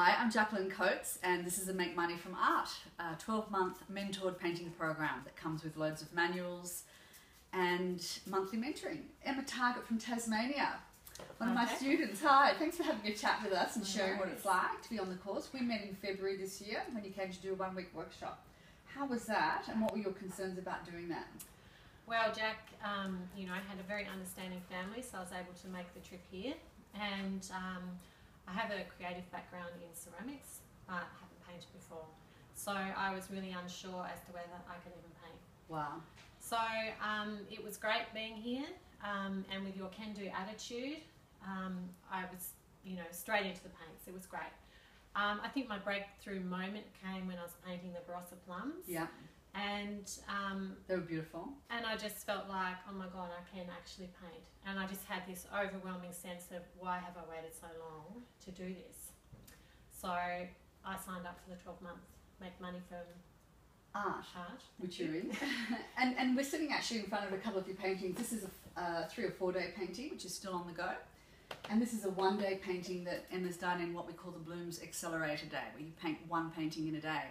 Hi, I'm Jacqueline Coates, and this is a Make Money from Art, a 12 month mentored painting program that comes with loads of manuals and monthly mentoring. Emma Targett from Tasmania, one of my students. Hi, thanks for having a chat with us and No sharing what it's like to be on the course. We met in February this year when you came to do a one week workshop. How was that, and what were your concerns about doing that? Well, Jack, um, you know, I had a very understanding family, so I was able to make the trip here. And um, I have a creative background in ceramics, but I haven't painted before. So I was really unsure as to whether I could even paint. Wow. So um, it was great being here, um, and with your can-do attitude, um, I was, you know, straight into the paints. It was great. Um, I think my breakthrough moment came when I was painting the Barossa plums, Yeah, and um, they were beautiful. and I just felt like, oh my god, I can actually paint. And I just had this overwhelming sense of why have I waited so long to do this? So I signed up for the 12 month Make Money from Art. Art. which you're in. and, and we're sitting actually in front of a couple of your paintings. This is a uh, three or four day painting, which is still on the go. And this is a one day painting that Emma's done in what we call the Blooms Accelerator Day, where you paint one painting in a day.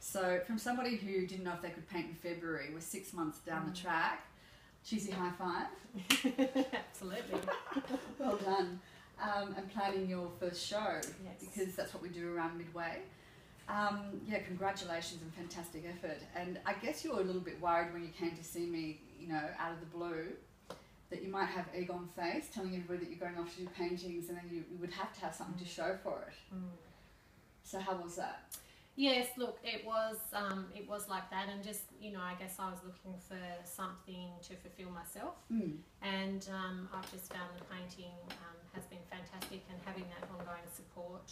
So, from somebody who didn't know if they could paint in February, we're six months down the Mm. track. Cheesy high five. Absolutely. Well done. Um, and planning your first show Yes. because that's what we do around midway. Um, yeah, congratulations and fantastic effort. And I guess you were a little bit worried when you came to see me, you know, out of the blue, that you might have egg on face telling everybody that you're going off to do paintings and then you, you would have to have something to show for it. Mm. So how was that? Yes, look, it was um, it was like that, and just you know, I guess I was looking for something to fulfil myself, Mm. and um, I've just found the painting um, has been fantastic, and having that ongoing support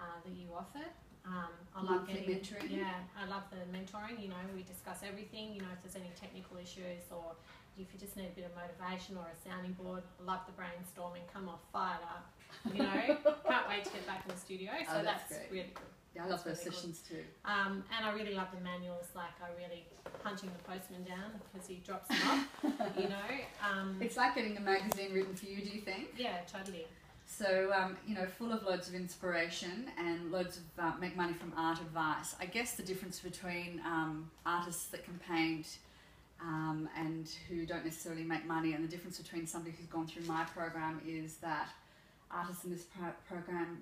uh, that you offer. Um, I love Monthly getting mentoring? Yeah, I love the mentoring. You know, we discuss everything. You know, if there's any technical issues or if you just need a bit of motivation or a sounding board, I love the brainstorming. Come off, fired up. You know, can't wait to get back in the studio. So Oh, that's that's, really good. Yeah, I love those really good. sessions too. Um, and I really love the manuals. Like I really punching the postman down because he drops them off. you know. Um, It's like getting a magazine written for you, do you think? yeah, totally. So, um, you know, full of loads of inspiration and loads of uh, make money from art advice. I guess the difference between um, artists that can paint um, and who don't necessarily make money, and the difference between somebody who's gone through my program is that artists in this pro- program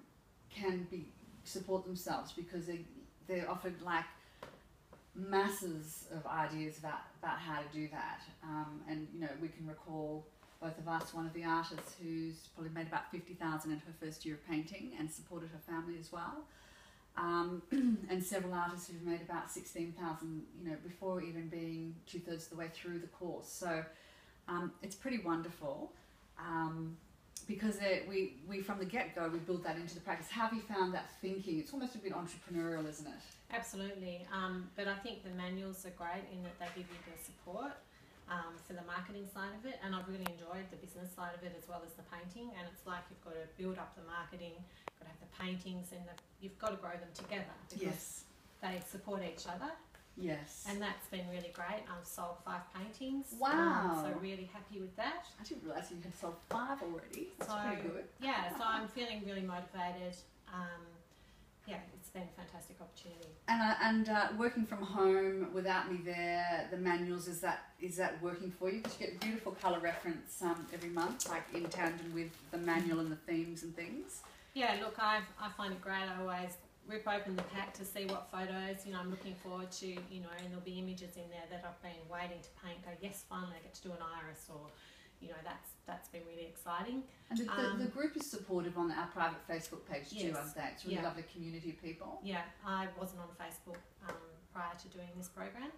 can be support themselves because they they're offered like masses of ideas about about how to do that. Um, and you know, we can recall both of us, one of the artists who's probably made about 50,000 in her first year of painting and supported her family as well. Um, and several artists who've made about 16,000, you know, before even being two thirds of the way through the course. So um, it's pretty wonderful um, because it, we, we, from the get go, we build that into the practice. How have you found that thinking? It's almost a bit entrepreneurial, isn't it? Absolutely. Um, but I think the manuals are great in that they give you the support um, for the marketing side of it, and I've really enjoyed the business side of it as well as the painting. And it's like you've got to build up the marketing, you've got to have the paintings, and the, you've got to grow them together because they support each other. Yes. And that's been really great. I've sold five paintings. Wow. Um, so really happy with that. I didn't realise you had sold five already. That's So, pretty good. Yeah, so I'm feeling really motivated. Um, yeah, it's been a fantastic opportunity. And uh, and uh, working from home without me there, the manuals is that is that working for you? Because you get beautiful color reference um, every month, like in tandem with the manual and the themes and things. Yeah, look, I I find it great. I always rip open the pack to see what photos you know I'm looking forward to. You know, and there'll be images in there that I've been waiting to paint. Go, yes, finally I get to do an iris, or you know, that's that's been really exciting. And the, the, Um, the group is supportive on our private Facebook page too, Yes. aren't they? It's really Yeah. lovely community of people. Yeah, I wasn't on Facebook um, prior to doing this program,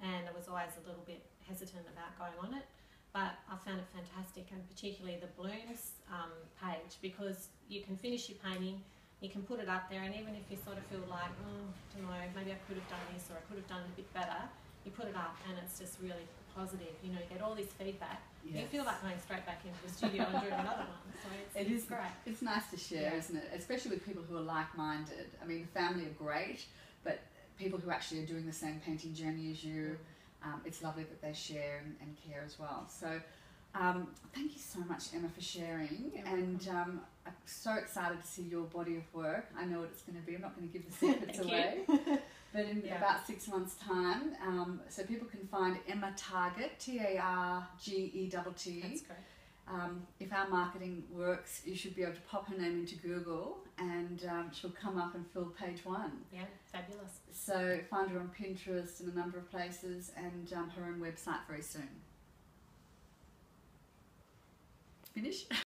and I was always a little bit hesitant about going on it. But I found it fantastic, and particularly the blooms um, page because you can finish your painting, you can put it up there, and even if you sort of feel like, oh, I don't know, maybe I could have done this or I could have done it a bit better, you put it up, and it's just really positive. You know, you get all this feedback. You feel like going straight back into the studio and doing another one. So it's, It it's is great. It's nice to share, Yeah. isn't it? Especially with people who are like-minded. I mean, the family are great, but people who actually are doing the same painting journey as you, um, it's lovely that they share and, and care as well. So, Um, thank you so much, Emma, for sharing. And um, I'm so excited to see your body of work. I know what it's going to be. I'm not going to give the secrets away. But in Yeah. about six months' time, um, so people can find Emma Targett, T A R G E T T. That's great. Um, if our marketing works, you should be able to pop her name into Google and um, she'll come up and fill page one. Yeah, fabulous. So find her on Pinterest and a number of places and um, her own website very soon. Finish?